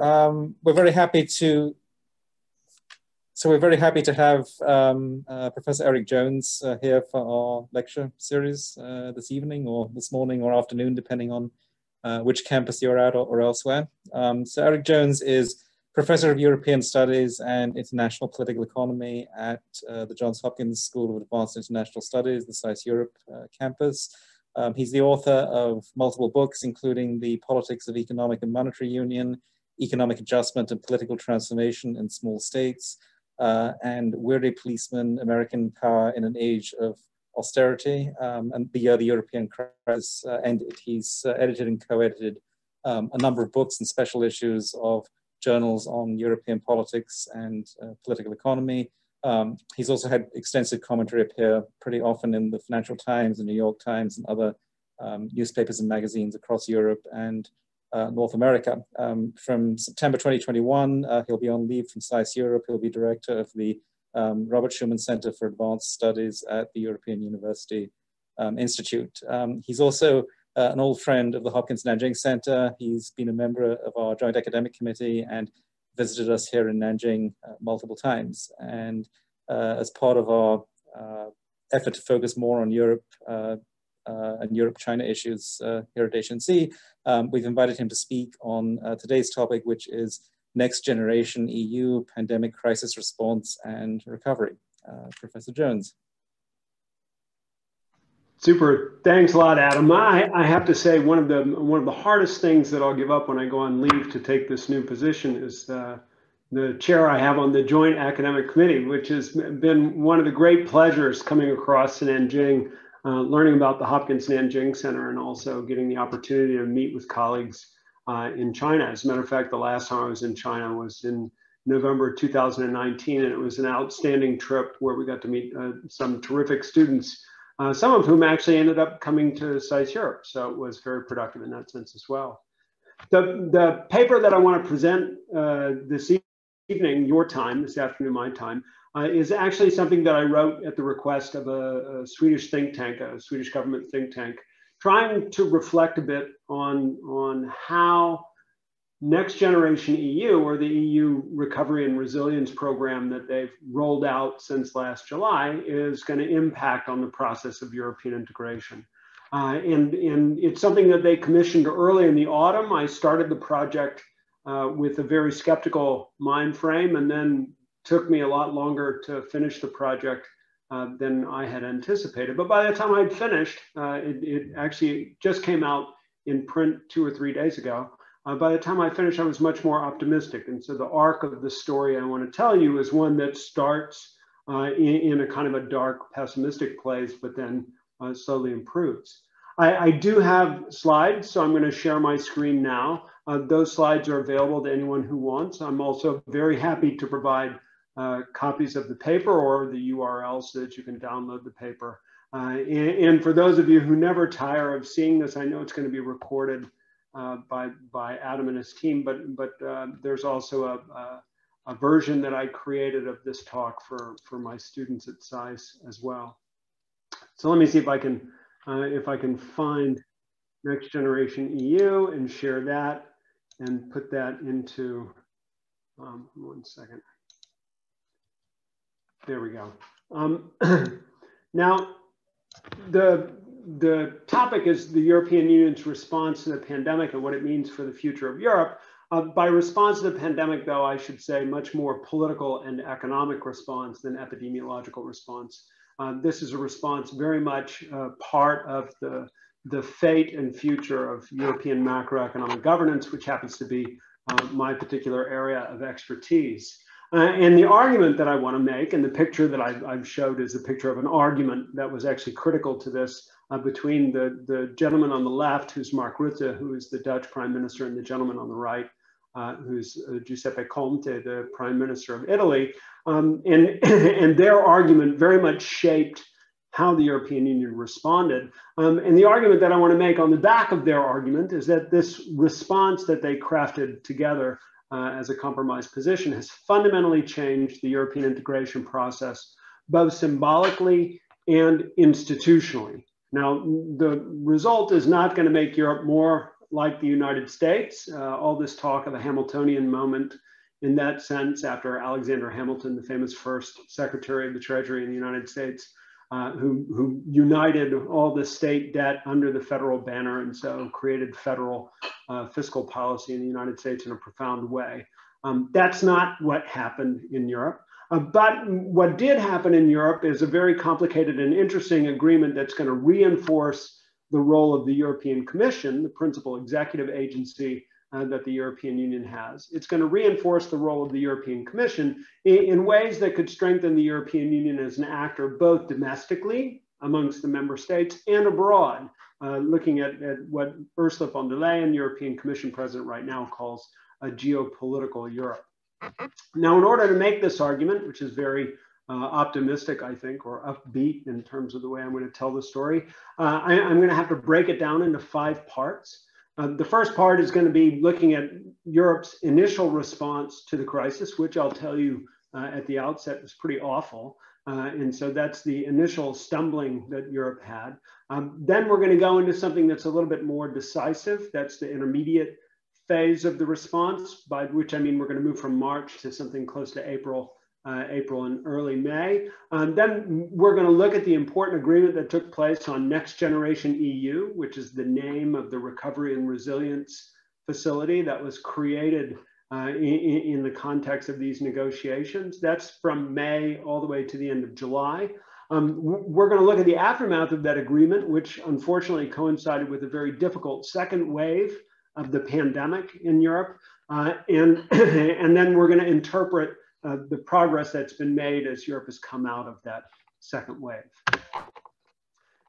Um, we're very happy to so we're very happy to have um, uh, Professor Erik Jones uh, here for our lecture series uh, this evening or this morning or afternoon, depending on uh, which campus you're at or, or elsewhere. Um, so Erik Jones is Professor of European Studies and International Political Economy at uh, the Johns Hopkins School of Advanced International Studies, the SAIS Europe uh, campus. Um, he's the author of multiple books, including The Politics of Economic and Monetary Union, Economic Adjustment and Political Transformation in Small States, uh, and Weary Policeman, American Power in an Age of Austerity, um, and the year the European crisis uh, ended. He's uh, edited and co-edited um, a number of books and special issues of journals on European politics and uh, political economy. Um, he's also had extensive commentary appear pretty often in the Financial Times, the New York Times, and other um, newspapers and magazines across Europe and uh, North America. Um, from September 2021, uh, he'll be on leave from SAIS Europe. He'll be director of the um, Robert Schuman Center for Advanced Studies at the European University um, Institute. Um, he's also uh, an old friend of the Hopkins Nanjing Center. He's been a member of our Joint Academic Committee and visited us here in Nanjing uh, multiple times. And uh, as part of our uh, effort to focus more on Europe, and Europe-China issues uh, here at HNC, um, we've invited him to speak on uh, today's topic, which is next generation EU pandemic crisis response and recovery. Professor Jones. Super. Thanks a lot, Adam. I, I have to say one of the one of the hardest things that I'll give up when I go on leave to take this new position is uh, the chair I have on the Joint Academic Committee, which has been one of the great pleasures coming across in Nanjing uh, learning about the Hopkins Nanjing Center and also getting the opportunity to meet with colleagues uh, in China. As a matter of fact, the last time I was in China was in November 2019, and it was an outstanding trip where we got to meet uh, some terrific students, uh, some of whom actually ended up coming to SAIS Europe. So it was very productive in that sense as well. The, the paper that I want to present uh, this evening, your time, this afternoon, my time, uh, is actually something that I wrote at the request of a, a, Swedish think tank, a Swedish government think tank, trying to reflect a bit on, on how Next Generation EU, or the EU Recovery and Resilience Program that they've rolled out since last July, is going to impact on the process of European integration. Uh, and, and it's something that they commissioned early in the autumn. I started the project uh, with a very skeptical mind frame and then took me a lot longer to finish the project uh, than I had anticipated. But by the time I'd finished, uh, it, it, actually just came out in print two or three days ago. Uh, by the time I finished, I was much more optimistic. And so the arc of the story I want to tell you is one that starts uh, in, in, a kind of a dark, pessimistic place, but then uh, slowly improves. I, I, do have slides, so I'm going to share my screen now. Uh, those slides are available to anyone who wants. I'm also very happy to provide uh, copies of the paper or the URL so that you can download the paper. Uh, and, and, for those of you who never tire of seeing this, I know it's going to be recorded uh, by, by Adam and his team, but, but uh, there's also a, a, a, version that I created of this talk for, for my students at SAIS as well. So let me see if I can, uh, if I can find Next Generation EU and share that and put that into, um, one second. There we go. Um, now, the, the topic is the European Union's response to the pandemic and what it means for the future of Europe. Uh, by response to the pandemic, though, I should say much more political and economic response than epidemiological response. Uh, this is a response very much uh, part of the, the fate and future of European macroeconomic governance, which happens to be uh, my particular area of expertise. Uh, and the argument that I want to make, and the picture that I, have showed is a picture of an argument that was actually critical to this uh, between the, the gentleman on the left, who's Mark Rutte, who is the Dutch prime minister, and the gentleman on the right, uh, who's uh, Giuseppe Conte, the prime minister of Italy. Um, and, and their argument very much shaped how the European Union responded. Um, and the argument that I want to make on the back of their argument is that this response that they crafted together uh, as a compromise position has fundamentally changed the European integration process, both symbolically and institutionally. Now, the result is not going to make Europe more like the United States, uh, all this talk of a Hamiltonian moment in that sense after Alexander Hamilton, the famous first Secretary of the Treasury in the United States, uh, who, who united all the state debt under the federal banner and so created federal uh, fiscal policy in the United States in a profound way. Um, that's not what happened in Europe. Uh, but what did happen in Europe is a very complicated and interesting agreement that's going to reinforce the role of the European Commission, the principal executive agency uh, that the European Union has. It's going to reinforce the role of the European Commission in, in, ways that could strengthen the European Union as an actor, both domestically amongst the member states and abroad, uh, looking at, at, what Ursula von der Leyen, European Commission President right now, calls a geopolitical Europe. Now, in order to make this argument, which is very uh, optimistic, I think, or upbeat in terms of the way I'm going to tell the story, uh, I, am going to have to break it down into five parts. Uh, the first part is going to be looking at Europe's initial response to the crisis, which I'll tell you uh, at the outset was pretty awful. Uh, and so that's the initial stumbling that Europe had. Um, then we're going to go into something that's a little bit more decisive. That's the intermediate phase of the response, by which I mean we're going to move from March to something close to April, uh, April and early May. Um, then we're going to look at the important agreement that took place on Next Generation EU, which is the name of the Recovery and Resilience Facility that was created uh, in, in, the context of these negotiations. That's from May all the way to the end of July. Um, we're going to look at the aftermath of that agreement, which unfortunately coincided with a very difficult second wave of the pandemic in Europe. Uh, and, and then we're going to interpret uh, the progress that's been made as Europe has come out of that second wave.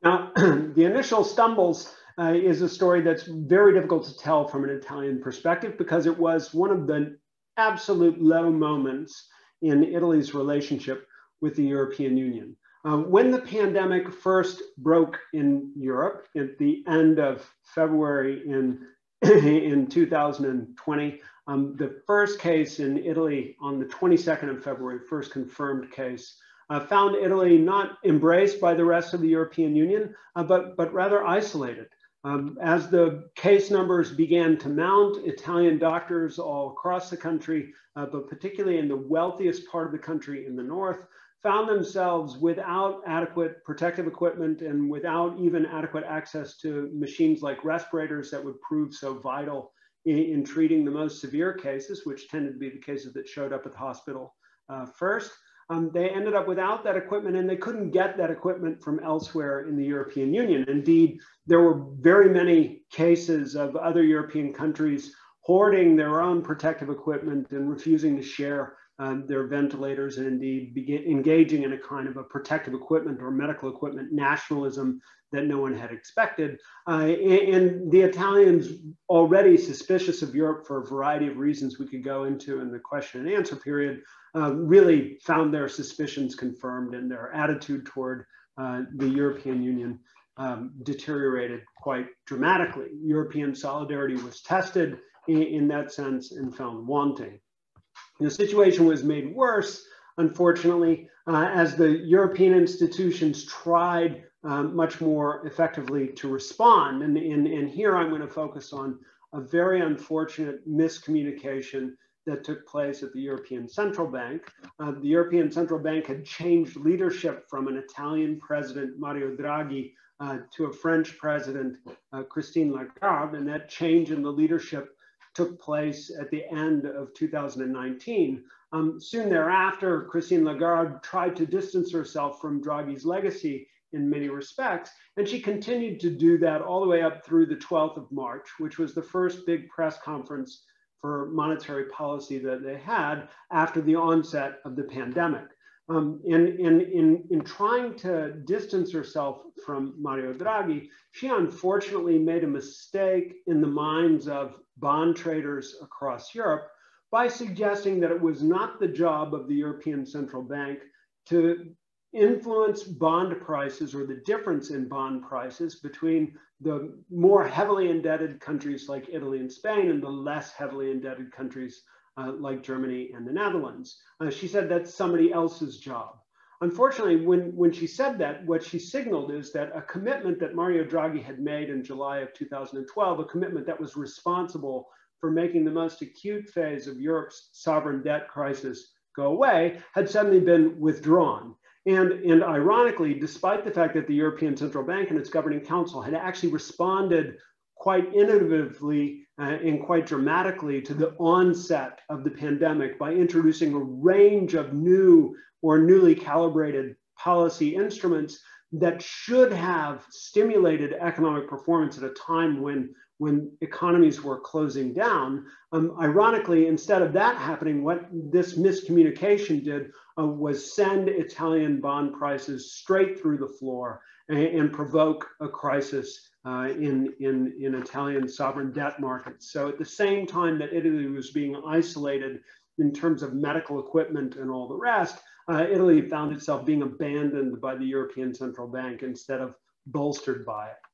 Now, the initial stumbles uh, is a story that's very difficult to tell from an Italian perspective because it was one of the absolute low moments in Italy's relationship with the European Union. Um, when the pandemic first broke in Europe at the end of February in in 2020. Um, the first case in Italy on the 22nd of February, first confirmed case, uh, found Italy not embraced by the rest of the European Union, uh, but, but rather isolated. Um, as the case numbers began to mount, Italian doctors all across the country, uh, but particularly in the wealthiest part of the country in the north, found themselves without adequate protective equipment and without even adequate access to machines like respirators that would prove so vital in, in treating the most severe cases, which tended to be the cases that showed up at the hospital uh, first. Um, they ended up without that equipment and they couldn't get that equipment from elsewhere in the European Union. Indeed, there were very many cases of other European countries hoarding their own protective equipment and refusing to share um, their ventilators and indeed begin engaging in a kind of a protective equipment or medical equipment nationalism that no one had expected. Uh, and, and, the Italians, already suspicious of Europe for a variety of reasons we could go into in the question and answer period, uh, really found their suspicions confirmed and their attitude toward uh, the European Union um, deteriorated quite dramatically. European solidarity was tested in, in that sense and found wanting. The situation was made worse, unfortunately, uh, as the European institutions tried um, much more effectively to respond. And, and, and here I'm going to focus on a very unfortunate miscommunication that took place at the European Central Bank. Uh, the European Central Bank had changed leadership from an Italian president, Mario Draghi, uh, to a French president, uh, Christine Lagarde, and that change in the leadership took place at the end of 2019. Um, soon thereafter, Christine Lagarde tried to distance herself from Draghi's legacy in many respects, and she continued to do that all the way up through the 12th of March, which was the first big press conference for monetary policy that they had after the onset of the pandemic. Um, in, in, in, in trying to distance herself from Mario Draghi, she unfortunately made a mistake in the minds of bond traders across Europe by suggesting that it was not the job of the European Central Bank to influence bond prices or the difference in bond prices between the more heavily indebted countries like Italy and Spain and the less heavily indebted countries uh, like Germany and the Netherlands. Uh, she said that's somebody else's job. Unfortunately, when, when she said that, what she signaled is that a commitment that Mario Draghi had made in July of 2012, a commitment that was responsible for making the most acute phase of Europe's sovereign debt crisis go away, had suddenly been withdrawn. And, and ironically, despite the fact that the European Central Bank and its governing council had actually responded quite innovatively uh, and quite dramatically to the onset of the pandemic by introducing a range of new or newly calibrated policy instruments that should have stimulated economic performance at a time when when economies were closing down. Um, ironically, instead of that happening, what this miscommunication did uh, was send Italian bond prices straight through the floor and, and provoke a crisis uh, in, in, in Italian sovereign debt markets. So at the same time that Italy was being isolated in terms of medical equipment and all the rest, uh, Italy found itself being abandoned by the European Central Bank instead of bolstered by it.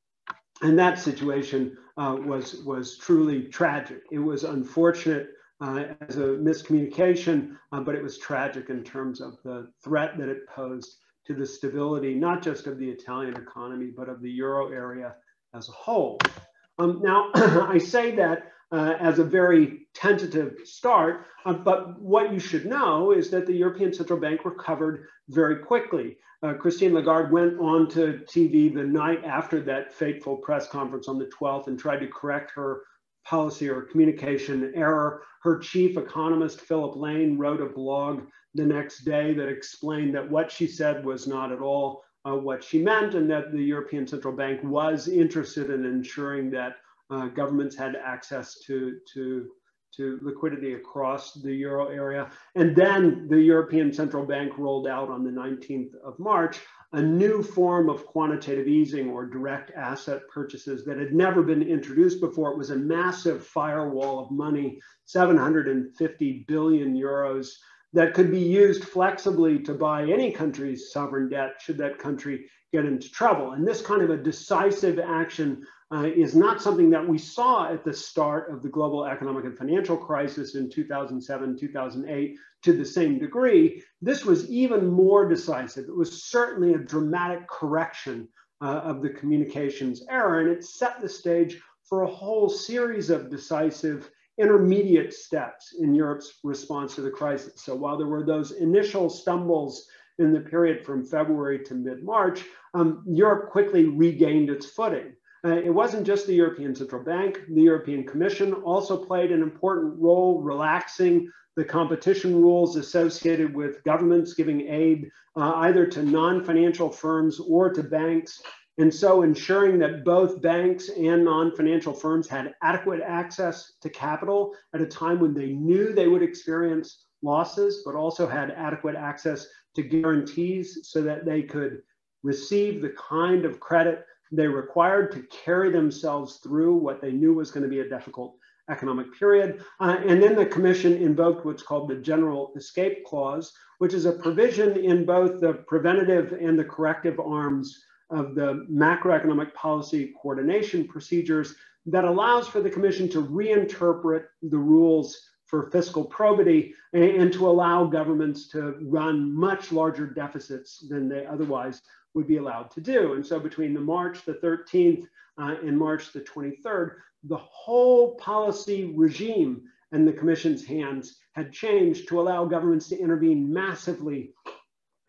And that situation uh, was, was truly tragic. It was unfortunate uh, as a miscommunication, uh, but it was tragic in terms of the threat that it posed to the stability, not just of the Italian economy, but of the euro area as a whole. Um, now, I say that uh, as a very tentative start. Uh, but what you should know is that the European Central Bank recovered very quickly. Uh, Christine Lagarde went on to TV the night after that fateful press conference on the 12th and tried to correct her policy or communication error. Her chief economist, Philip Lane, wrote a blog the next day that explained that what she said was not at all uh, what she meant and that the European Central Bank was interested in ensuring that uh, governments had access to, to, to liquidity across the euro area. And then the European Central Bank rolled out on the 19th of March a new form of quantitative easing or direct asset purchases that had never been introduced before. It was a massive firewall of money, 750 billion euros, that could be used flexibly to buy any country's sovereign debt should that country get into trouble. And this kind of a decisive action uh, is not something that we saw at the start of the global economic and financial crisis in 2007, 2008 to the same degree. This was even more decisive. It was certainly a dramatic correction uh, of the communications error, and it set the stage for a whole series of decisive intermediate steps in Europe's response to the crisis. So while there were those initial stumbles in the period from February to mid-March, um, Europe quickly regained its footing. Uh, it wasn't just the European Central Bank. The European Commission also played an important role relaxing the competition rules associated with governments giving aid uh, either to non-financial firms or to banks. And so ensuring that both banks and non-financial firms had adequate access to capital at a time when they knew they would experience losses, but also had adequate access to guarantees so that they could receive the kind of credit they required to carry themselves through what they knew was going to be a difficult economic period. Uh, and then the commission invoked what's called the general escape clause, which is a provision in both the preventative and the corrective arms of the macroeconomic policy coordination procedures that allows for the commission to reinterpret the rules for fiscal probity and, and to allow governments to run much larger deficits than they otherwise would be allowed to do. And so between the March the 13th uh, and March the 23rd, the whole policy regime and the commission's hands had changed to allow governments to intervene massively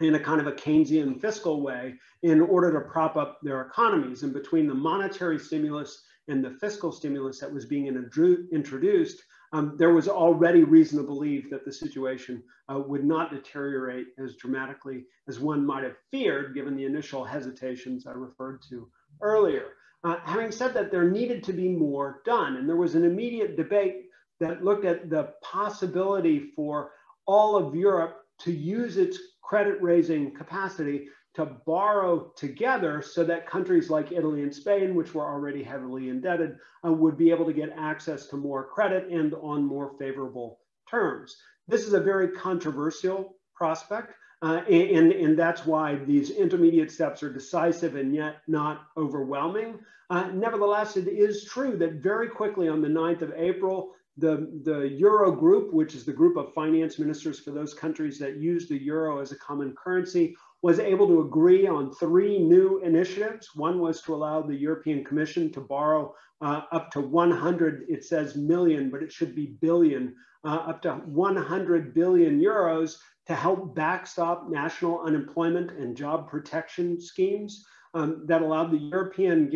in a kind of a Keynesian fiscal way in order to prop up their economies. And between the monetary stimulus and the fiscal stimulus that was being introduced, um, there was already reason to believe that the situation uh, would not deteriorate as dramatically as one might have feared, given the initial hesitations I referred to earlier. Uh, having said that, there needed to be more done, and there was an immediate debate that looked at the possibility for all of Europe to use its credit raising capacity to borrow together so that countries like Italy and Spain, which were already heavily indebted, uh, would be able to get access to more credit and on more favorable terms. This is a very controversial prospect, uh, and, and that's why these intermediate steps are decisive and yet not overwhelming. Uh, nevertheless, it is true that very quickly on the 9th of April, the, the Euro group, which is the group of finance ministers for those countries that use the euro as a common currency, was able to agree on three new initiatives. One was to allow the European Commission to borrow uh, up to 100, it says million, but it should be billion, uh, up to 100 billion euros to help backstop national unemployment and job protection schemes um, that allowed the European,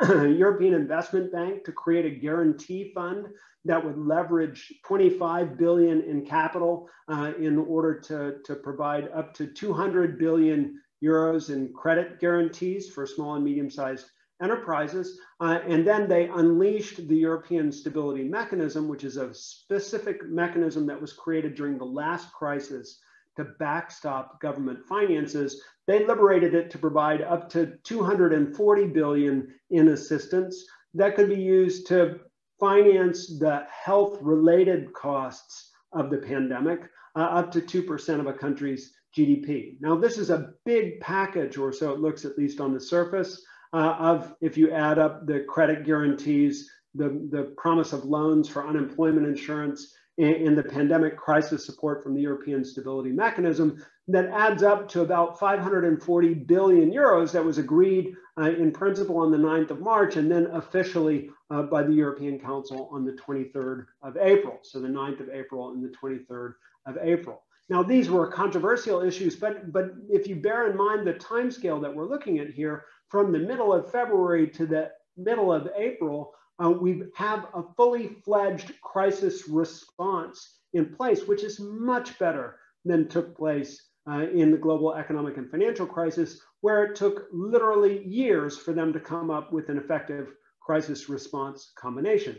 European Investment Bank to create a guarantee fund that would leverage 25 billion in capital uh, in order to, to provide up to 200 billion euros in credit guarantees for small and medium-sized enterprises. Uh, and then they unleashed the European Stability Mechanism, which is a specific mechanism that was created during the last crisis to backstop government finances. They liberated it to provide up to 240 billion in assistance that could be used to finance the health related costs of the pandemic uh, up to 2% of a country's GDP. Now, this is a big package, or so it looks at least on the surface, uh, of if you add up the credit guarantees, the, the promise of loans for unemployment insurance, and, the pandemic crisis support from the European Stability Mechanism, that adds up to about 540 billion euros that was agreed uh, in principle on the 9th of March and then officially uh, by the European Council on the 23rd of April. So the 9th of April and the 23rd of April. Now, these were controversial issues, but, but if you bear in mind the timescale that we're looking at here, from the middle of February to the middle of April, uh, we have a fully fledged crisis response in place, which is much better than took place uh, in the global economic and financial crisis, where it took literally years for them to come up with an effective crisis response combination.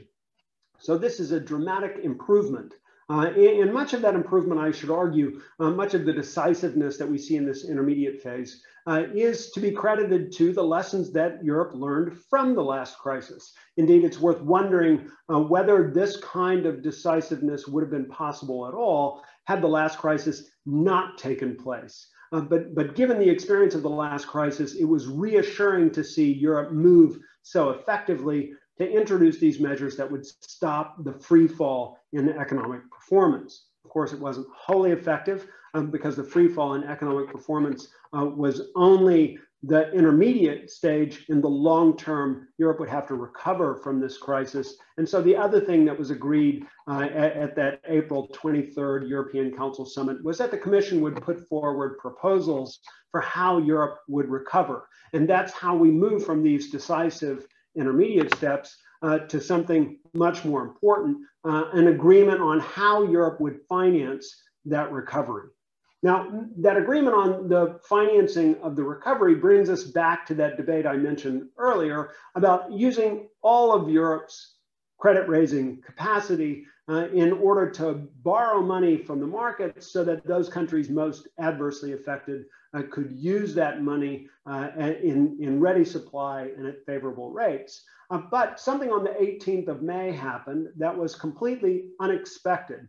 So this is a dramatic improvement. Uh, and much of that improvement, I should argue, uh, much of the decisiveness that we see in this intermediate phase uh, is to be credited to the lessons that Europe learned from the last crisis. Indeed, it's worth wondering uh, whether this kind of decisiveness would have been possible at all had the last crisis not taken place. Uh, but, but given the experience of the last crisis, it was reassuring to see Europe move so effectively to introduce these measures that would stop the free fall in economic performance. Of course, it wasn't wholly effective um, because the free fall in economic performance uh, was only the intermediate stage in the long term, Europe would have to recover from this crisis. And so the other thing that was agreed uh, at, at, that April 23rd European Council summit was that the Commission would put forward proposals for how Europe would recover. And that's how we move from these decisive intermediate steps uh, to something much more important, uh, an agreement on how Europe would finance that recovery. Now, that agreement on the financing of the recovery brings us back to that debate I mentioned earlier about using all of Europe's credit raising capacity uh, in order to borrow money from the markets so that those countries most adversely affected uh, could use that money uh, in, in ready supply and at favorable rates. Uh, but something on the 18th of May happened that was completely unexpected.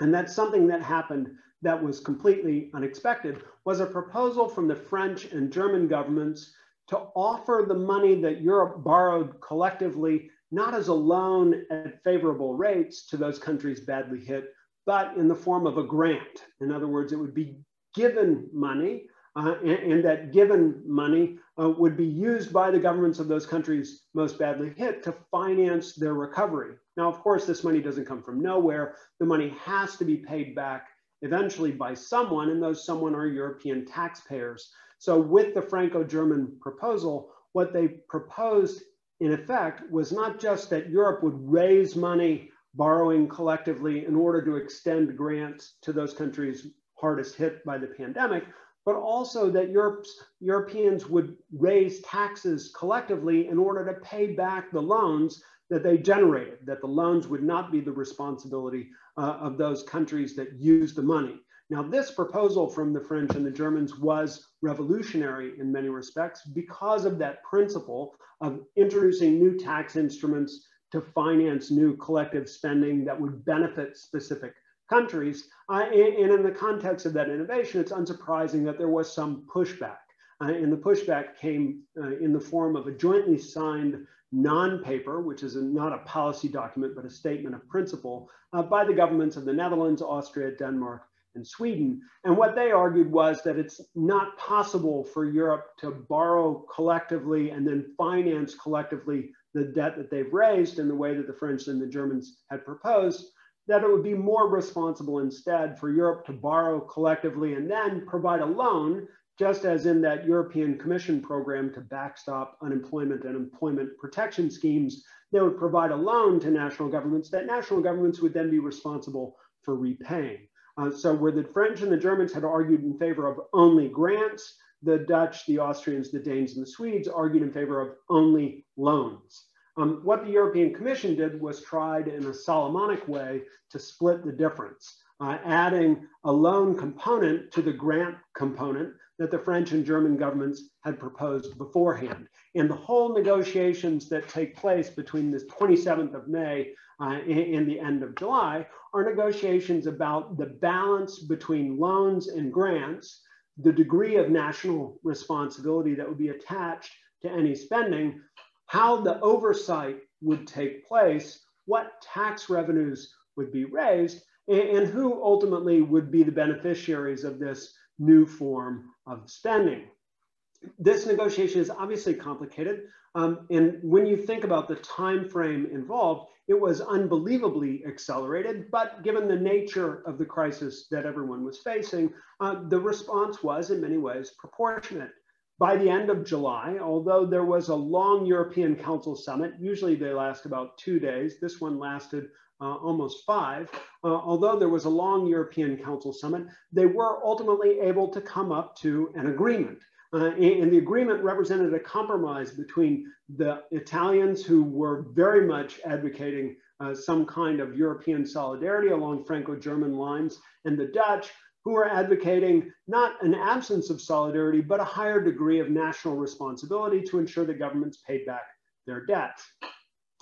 And that's something that happened that was completely unexpected was a proposal from the French and German governments to offer the money that Europe borrowed collectively, not as a loan at favorable rates to those countries badly hit, but in the form of a grant. In other words, it would be given money, uh, and, and, that given money uh, would be used by the governments of those countries most badly hit to finance their recovery. Now, of course, this money doesn't come from nowhere. The money has to be paid back eventually by someone, and those someone are European taxpayers. So with the Franco-German proposal, what they proposed in effect was not just that Europe would raise money borrowing collectively in order to extend grants to those countries hardest hit by the pandemic, but also that Europe's, Europeans would raise taxes collectively in order to pay back the loans that they generated, that the loans would not be the responsibility uh, of those countries that use the money. Now, this proposal from the French and the Germans was revolutionary in many respects because of that principle of introducing new tax instruments to finance new collective spending that would benefit specific countries. Uh, and, and, in the context of that innovation, it's unsurprising that there was some pushback. Uh, and the pushback came uh, in the form of a jointly signed non-paper, which is a, not a policy document, but a statement of principle uh, by the governments of the Netherlands, Austria, Denmark, and Sweden. And what they argued was that it's not possible for Europe to borrow collectively and then finance collectively the debt that they've raised in the way that the French and the Germans had proposed, that it would be more responsible instead for Europe to borrow collectively and then provide a loan, just as in that European Commission program to backstop unemployment and employment protection schemes, they would provide a loan to national governments that national governments would then be responsible for repaying. Uh, so where the French and the Germans had argued in favor of only grants, the Dutch, the Austrians, the Danes, and the Swedes argued in favor of only loans. Um, what the European Commission did was tried in a Solomonic way to split the difference, uh, adding a loan component to the grant component that the French and German governments had proposed beforehand. And the whole negotiations that take place between the 27th of May uh, and the end of July are negotiations about the balance between loans and grants, the degree of national responsibility that would be attached to any spending, how the oversight would take place, what tax revenues would be raised, and, who ultimately would be the beneficiaries of this new form of spending. This negotiation is obviously complicated. Um, and when you think about the time frame involved, it was unbelievably accelerated. But given the nature of the crisis that everyone was facing, uh, the response was in many ways proportionate. By the end of July, although there was a long European Council summit, usually they last about two days, this one lasted uh, almost five, uh, although there was a long European Council summit, they were ultimately able to come up to an agreement. Uh, and, and, the agreement represented a compromise between the Italians who were very much advocating uh, some kind of European solidarity along Franco-German lines and the Dutch who are advocating not an absence of solidarity, but a higher degree of national responsibility to ensure that governments paid back their debts.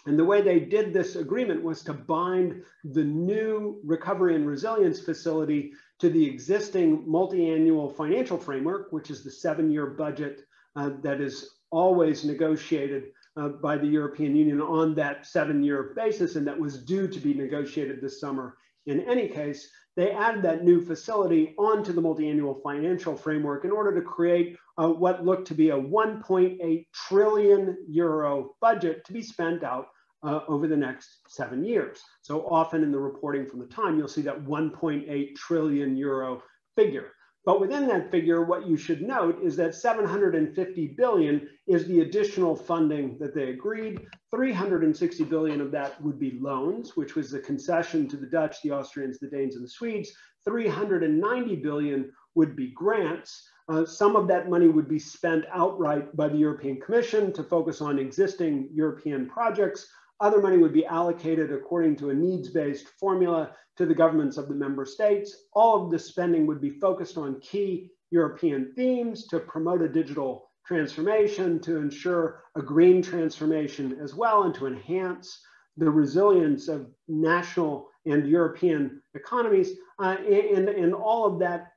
And the way they did this agreement was to bind the new recovery and resilience facility to the existing multi-annual financial framework, which is the seven-year budget uh, that is always negotiated uh, by the European Union on that seven-year basis, and that was due to be negotiated this summer. In any case, they added that new facility onto the multi-annual financial framework in order to create uh, what looked to be a 1.8 trillion euro budget to be spent out uh, over the next seven years. So often in the reporting from the time, you'll see that 1.8 trillion euro figure. But within that figure, what you should note is that 750 billion is the additional funding that they agreed. 360 billion of that would be loans, which was the concession to the Dutch, the Austrians, the Danes, and the Swedes. 390 billion would be grants. Uh, some of that money would be spent outright by the European Commission to focus on existing European projects. Other money would be allocated according to a needs-based formula to the governments of the member states. All of the spending would be focused on key European themes to promote a digital transformation, to ensure a green transformation as well, and to enhance the resilience of national and European economies. Uh, and, and all of that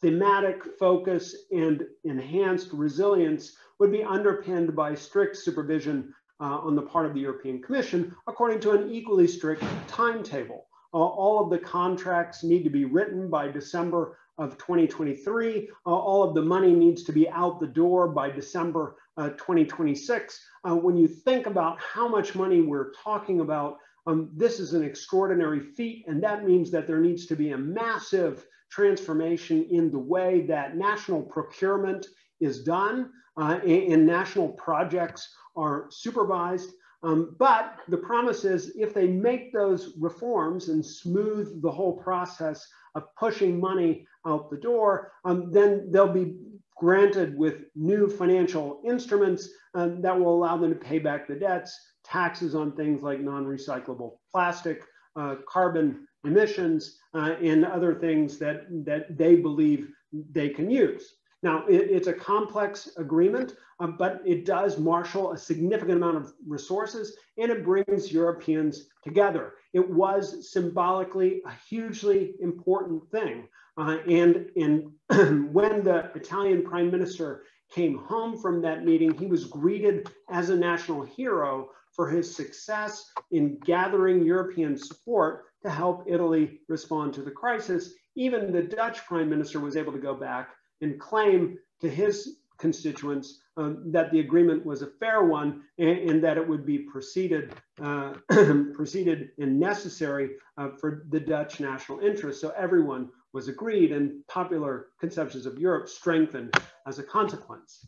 thematic focus and enhanced resilience would be underpinned by strict supervision uh, on the part of the European Commission according to an equally strict timetable. Uh, all of the contracts need to be written by December of 2023. Uh, all of the money needs to be out the door by December uh, 2026. Uh, when you think about how much money we're talking about, um, this is an extraordinary feat, and that means that there needs to be a massive transformation in the way that national procurement is done uh, and, and national projects are supervised. Um, but the promise is if they make those reforms and smooth the whole process of pushing money out the door, um, then they'll be granted with new financial instruments um, that will allow them to pay back the debts, taxes on things like non-recyclable plastic, uh, carbon emissions, uh, and other things that, that they believe they can use. Now, it, it's a complex agreement, um, but it does marshal a significant amount of resources and it brings Europeans together. It was symbolically a hugely important thing. Uh, and and when the Italian prime minister came home from that meeting, he was greeted as a national hero for his success in gathering European support to help Italy respond to the crisis. even the Dutch prime minister was able to go back and claim to his constituents um, that the agreement was a fair one and, and that it would be proceeded, uh, proceeded and necessary uh, for the Dutch national interest. So everyone was agreed and popular conceptions of Europe strengthened as a consequence.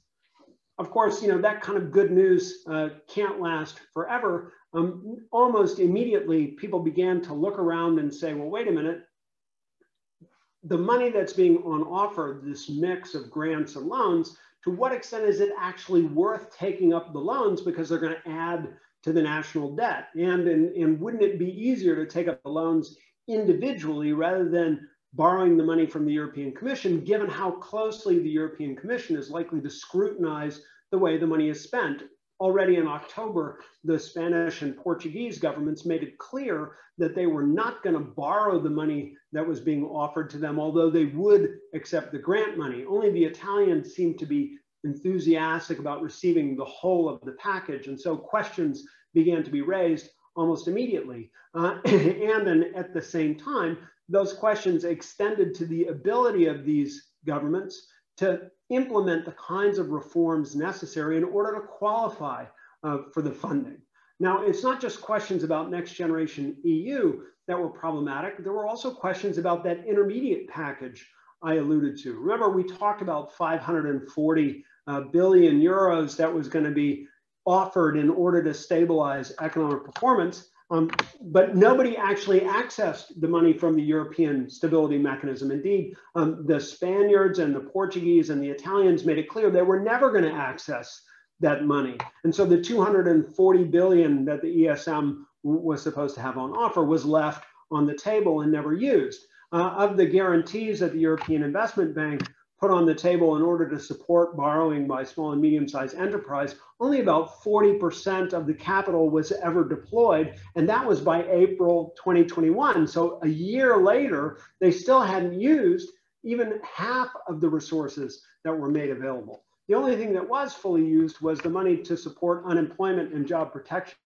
Of course, you know, that kind of good news uh, can't last forever. Um, almost immediately, people began to look around and say, well, wait a minute, the money that's being on offer, this mix of grants and loans, to what extent is it actually worth taking up the loans because they're going to add to the national debt? And, and, and wouldn't it be easier to take up the loans individually rather than borrowing the money from the European Commission, given how closely the European Commission is likely to scrutinize the way the money is spent? Already in October, the Spanish and Portuguese governments made it clear that they were not going to borrow the money that was being offered to them, although they would accept the grant money. Only the Italians seemed to be enthusiastic about receiving the whole of the package. And so questions began to be raised almost immediately. Uh, and then at the same time, those questions extended to the ability of these governments to implement the kinds of reforms necessary in order to qualify uh, for the funding. Now, it's not just questions about next generation EU that were problematic. There were also questions about that intermediate package I alluded to. Remember, we talked about 540 uh, billion euros that was going to be offered in order to stabilize economic performance. Um, but nobody actually accessed the money from the European stability mechanism. Indeed, um, the Spaniards and the Portuguese and the Italians made it clear they were never going to access that money. And so the 240 billion that the ESM was supposed to have on offer was left on the table and never used. Uh, of the guarantees that the European Investment Bank put on the table in order to support borrowing by small and medium-sized enterprise, only about 40% of the capital was ever deployed, and that was by April 2021. So a year later, they still hadn't used even half of the resources that were made available. The only thing that was fully used was the money to support unemployment and job protection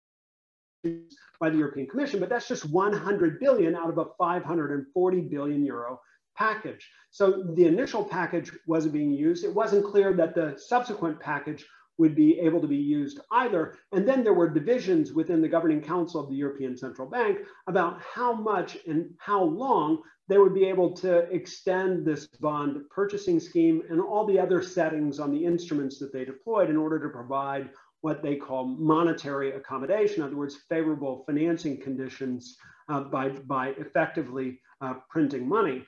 by the European Commission, but that's just 100 billion out of a 540 billion euro package. So the initial package wasn't being used. It wasn't clear that the subsequent package would be able to be used either. And then there were divisions within the governing council of the European Central Bank about how much and how long they would be able to extend this bond purchasing scheme and all the other settings on the instruments that they deployed in order to provide what they call monetary accommodation, in other words, favorable financing conditions uh, by, by effectively uh, printing money.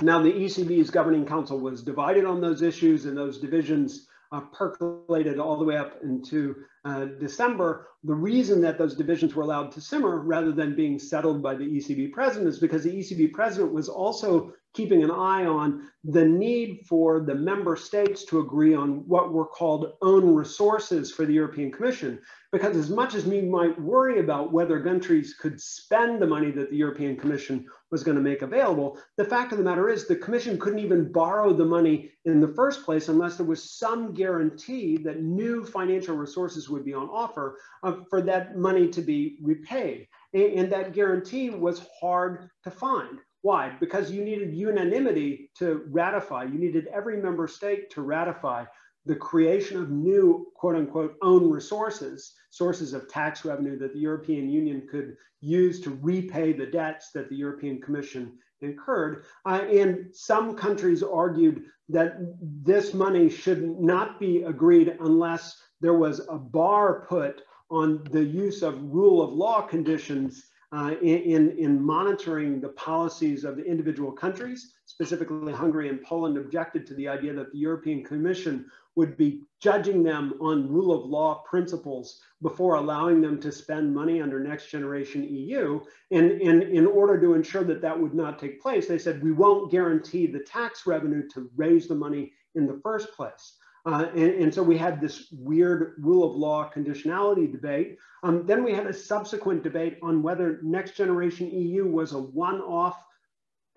Now, the ECB's governing council was divided on those issues, and those divisions uh, percolated all the way up into uh, December. The reason that those divisions were allowed to simmer rather than being settled by the ECB president is because the ECB president was also keeping an eye on the need for the member states to agree on what were called own resources for the European Commission. Because as much as we might worry about whether countries could spend the money that the European Commission was going to make available, the fact of the matter is the Commission couldn't even borrow the money in the first place unless there was some guarantee that new financial resources would be on offer uh, for that money to be repaid. And, and that guarantee was hard to find. Why? Because you needed unanimity to ratify. You needed every member state to ratify the creation of new quote unquote own resources, sources of tax revenue that the European Union could use to repay the debts that the European Commission incurred. Uh, and some countries argued that this money should not be agreed unless there was a bar put on the use of rule of law conditions uh, in, in monitoring the policies of the individual countries. Specifically, Hungary and Poland objected to the idea that the European Commission would be judging them on rule of law principles before allowing them to spend money under next generation EU. And, and in order to ensure that that would not take place, they said, we won't guarantee the tax revenue to raise the money in the first place. Uh, and, and, so we had this weird rule of law conditionality debate. Um, then we had a subsequent debate on whether next generation EU was a one-off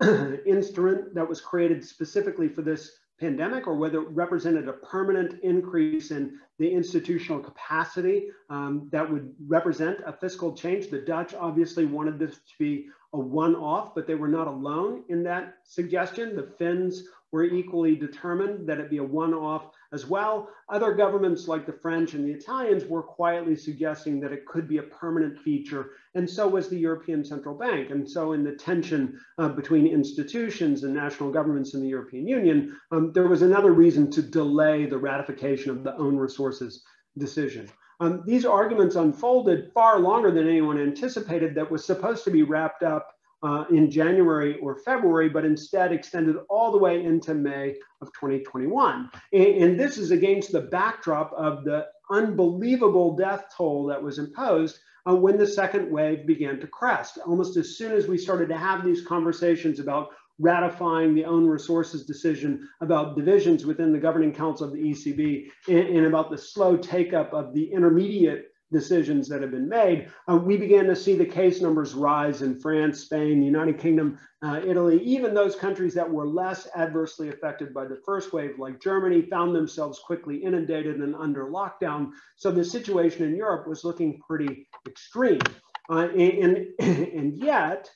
instrument that was created specifically for this pandemic or whether it represented a permanent increase in the institutional capacity um, that would represent a fiscal change. The Dutch obviously wanted this to be a one-off, but they were not alone in that suggestion. The Finns were equally determined that it be a one-off as well. Other governments like the French and the Italians were quietly suggesting that it could be a permanent feature, and so was the European Central Bank. And so in the tension uh, between institutions and national governments in the European Union, um, there was another reason to delay the ratification of the own resources decision. Um, these arguments unfolded far longer than anyone anticipated that was supposed to be wrapped up uh, in January or February, but instead extended all the way into May of 2021. And, and this is against the backdrop of the unbelievable death toll that was imposed uh, when the second wave began to crest. Almost as soon as we started to have these conversations about ratifying the own resources decision about divisions within the governing council of the ECB and, and about the slow take up of the intermediate decisions that have been made, uh, we began to see the case numbers rise in France, Spain, the United Kingdom, uh, Italy, even those countries that were less adversely affected by the first wave, like Germany, found themselves quickly inundated and under lockdown. So the situation in Europe was looking pretty extreme. Uh, and, and yet,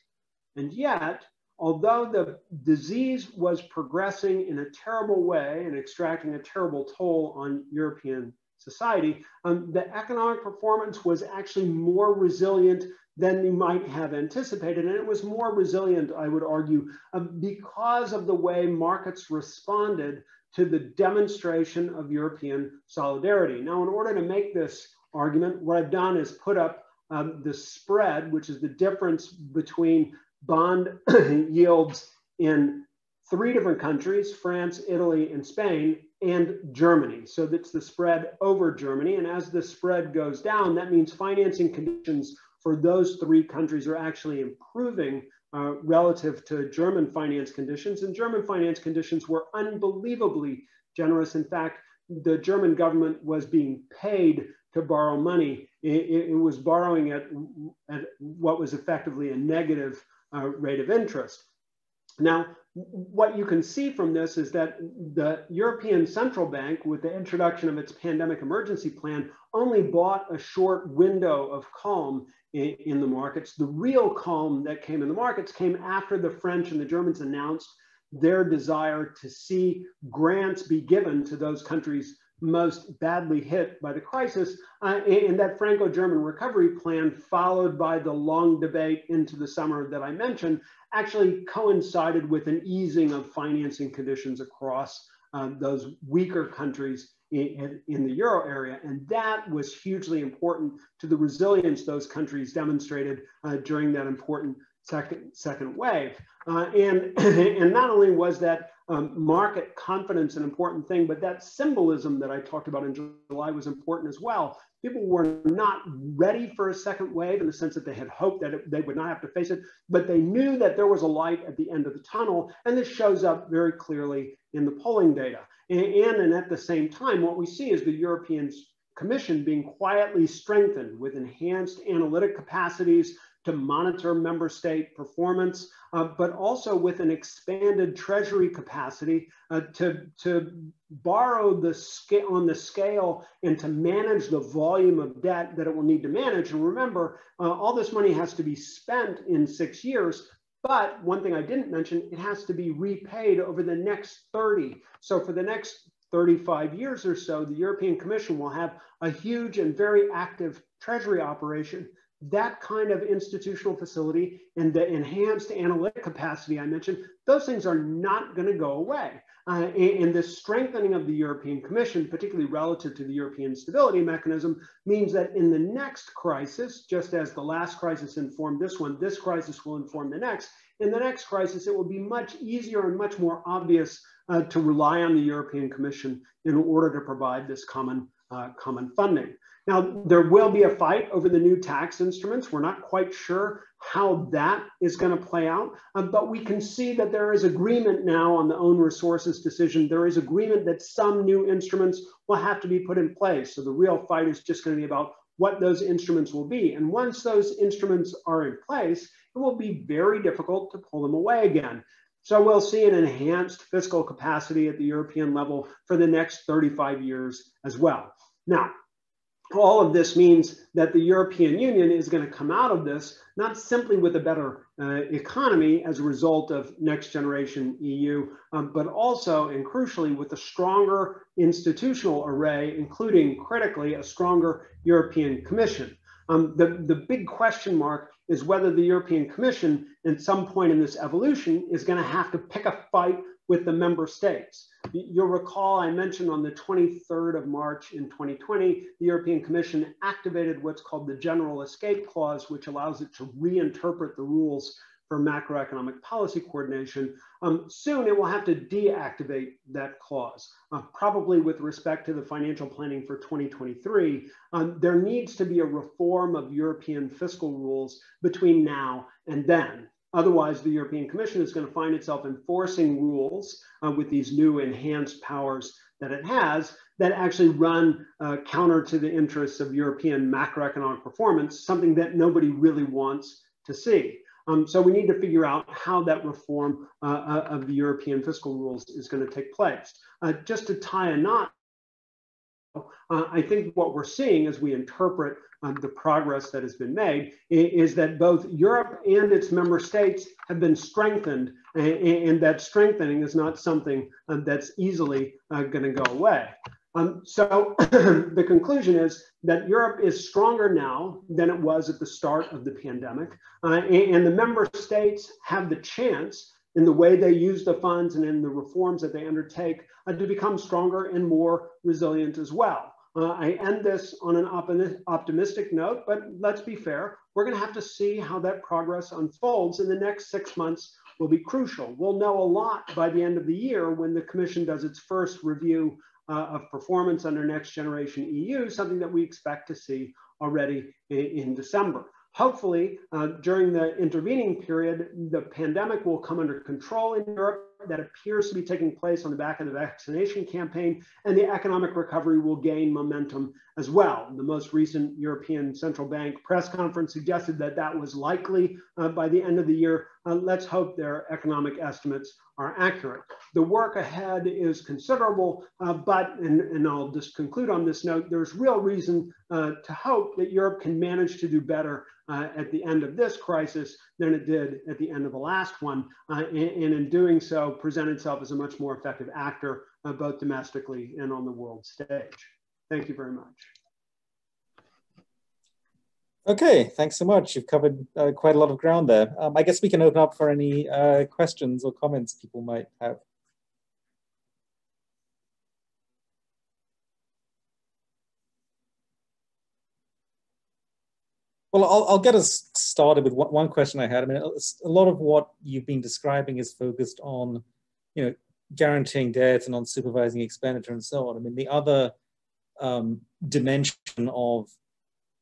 and yet, although the disease was progressing in a terrible way and extracting a terrible toll on European society, um, the economic performance was actually more resilient than you might have anticipated. And it was more resilient, I would argue, uh, because of the way markets responded to the demonstration of European solidarity. Now, in order to make this argument, what I've done is put up um, the spread, which is the difference between bond yields in three different countries, France, Italy, and Spain, and Germany. So that's the spread over Germany. And as the spread goes down, that means financing conditions for those three countries are actually improving uh, relative to German finance conditions. And German finance conditions were unbelievably generous. In fact, the German government was being paid to borrow money. It, it was borrowing at, at what was effectively a negative uh, rate of interest. Now, what you can see from this is that the European Central Bank, with the introduction of its pandemic emergency plan, only bought a short window of calm in, in, the markets. The real calm that came in the markets came after the French and the Germans announced their desire to see grants be given to those countries most badly hit by the crisis, uh, and that Franco-German recovery plan, followed by the long debate into the summer that I mentioned, actually coincided with an easing of financing conditions across uh, those weaker countries in, in, the euro area. And that was hugely important to the resilience those countries demonstrated uh, during that important second, second wave. Uh, and, and not only was that um, market confidence an important thing, but that symbolism that I talked about in July was important as well. People were not ready for a second wave in the sense that they had hoped that it, they would not have to face it, but they knew that there was a light at the end of the tunnel. And this shows up very clearly in the polling data. And, and, and at the same time, what we see is the European Commission being quietly strengthened with enhanced analytic capacities, to monitor member state performance, uh, but also with an expanded treasury capacity uh, to, to borrow the on the scale and to manage the volume of debt that it will need to manage. And remember, uh, all this money has to be spent in six years, but one thing I didn't mention, it has to be repaid over the next 30. So for the next 35 years or so, the European Commission will have a huge and very active treasury operation that kind of institutional facility and the enhanced analytic capacity I mentioned, those things are not going to go away. Uh, and, and the strengthening of the European Commission, particularly relative to the European Stability Mechanism, means that in the next crisis, just as the last crisis informed this one, this crisis will inform the next. In the next crisis, it will be much easier and much more obvious uh, to rely on the European Commission in order to provide this common, uh, common funding. Now, there will be a fight over the new tax instruments. We're not quite sure how that is going to play out, um, but we can see that there is agreement now on the own resources decision. There is agreement that some new instruments will have to be put in place. So the real fight is just going to be about what those instruments will be. And once those instruments are in place, it will be very difficult to pull them away again. So we'll see an enhanced fiscal capacity at the European level for the next 35 years as well. Now, all of this means that the European Union is going to come out of this not simply with a better uh, economy as a result of next generation EU, um, but also and crucially with a stronger institutional array, including critically a stronger European Commission. Um, the, the big question mark is whether the European Commission, at some point in this evolution, is going to have to pick a fight with the member states. You'll recall I mentioned on the 23rd of March in 2020, the European Commission activated what's called the General Escape Clause, which allows it to reinterpret the rules for macroeconomic policy coordination. Um, soon it will have to deactivate that clause, uh, probably with respect to the financial planning for 2023. Um, there needs to be a reform of European fiscal rules between now and then. Otherwise, the European Commission is going to find itself enforcing rules uh, with these new enhanced powers that it has that actually run uh, counter to the interests of European macroeconomic performance, something that nobody really wants to see. Um, so we need to figure out how that reform uh, uh of the European fiscal rules is going to take place. Uh, just to tie a knot, uh, I think what we're seeing as we interpret um, the progress that has been made is that both Europe and its member states have been strengthened, and, and that strengthening is not something um, that's easily uh, going to go away. Um, so the conclusion is that Europe is stronger now than it was at the start of the pandemic, uh, and, and the member states have the chance in the way they use the funds and in the reforms that they undertake uh, to become stronger and more resilient as well. Uh, I end this on an op optimistic note, but let's be fair. We're going to have to see how that progress unfolds in the next six months will be crucial. We'll know a lot by the end of the year when the Commission does its first review uh, of performance under Next Generation EU, something that we expect to see already in, in December. Hopefully, uh, during the intervening period, the pandemic will come under control in Europe. That appears to be taking place on the back of the vaccination campaign, and the economic recovery will gain momentum as well. The most recent European Central Bank press conference suggested that that was likely uh, by the end of the year. Uh, let's hope their economic estimates are accurate. The work ahead is considerable, uh, but, and, and I'll just conclude on this note, there's real reason uh, to hope that Europe can manage to do better uh, at the end of this crisis than it did at the end of the last one. Uh, and, and, in doing so, present itself as a much more effective actor, both domestically and on the world stage. Thank you very much. Okay, thanks so much. You've covered uh, quite a lot of ground there. Um, I guess we can open up for any uh, questions or comments people might have. Well, I'll, I'll, get us started with one question I had. I mean, a lot of what you've been describing is focused on, you know, guaranteeing debt and on supervising expenditure and so on. I mean, the other um, dimension of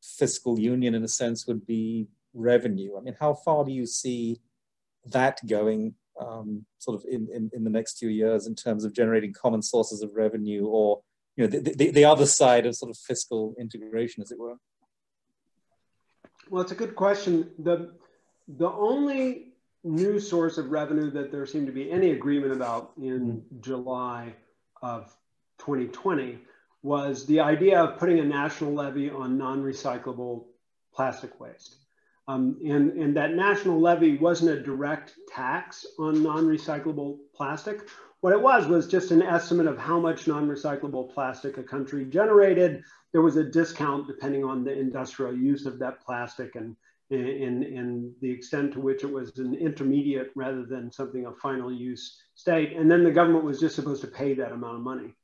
fiscal union, in a sense, would be revenue. I mean, how far do you see that going um, sort of in, in, in, the next few years in terms of generating common sources of revenue or, you know, the, the, the other side of sort of fiscal integration, as it were? Well, it's a good question. The, the only new source of revenue that there seemed to be any agreement about in. July of 2020 was the idea of putting a national levy on non-recyclable plastic waste. Um, and, and that national levy wasn't a direct tax on non-recyclable plastic. What it was was just an estimate of how much non-recyclable plastic a country generated there was a discount depending on the industrial use of that plastic and, and, and the extent to which it was an intermediate rather than something of final use state. And then the government was just supposed to pay that amount of money.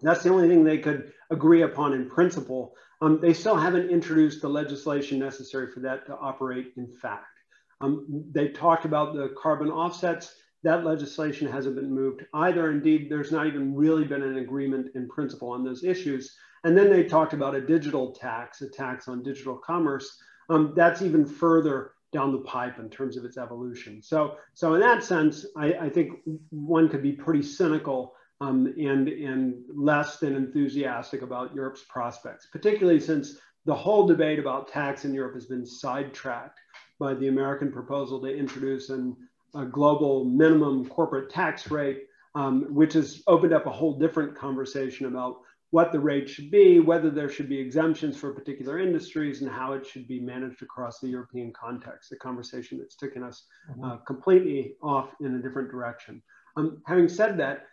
That's the only thing they could agree upon in principle. Um, they still haven't introduced the legislation necessary for that to operate in fact. Um, they talked about the carbon offsets. That legislation hasn't been moved either. Indeed, there's not even really been an agreement in principle on those issues. And then they talked about a digital tax, a tax on digital commerce. Um, that's even further down the pipe in terms of its evolution. So, so in that sense, I, I think one could be pretty cynical um, and, and less than enthusiastic about Europe's prospects, particularly since the whole debate about tax in Europe has been sidetracked by the American proposal to introduce an, a global minimum corporate tax rate, um, which has opened up a whole different conversation about what the rate should be, whether there should be exemptions for particular industries, and how it should be managed across the European context, a conversation that's taken us mm-hmm. uh, completely off in a different direction. Um, having said that,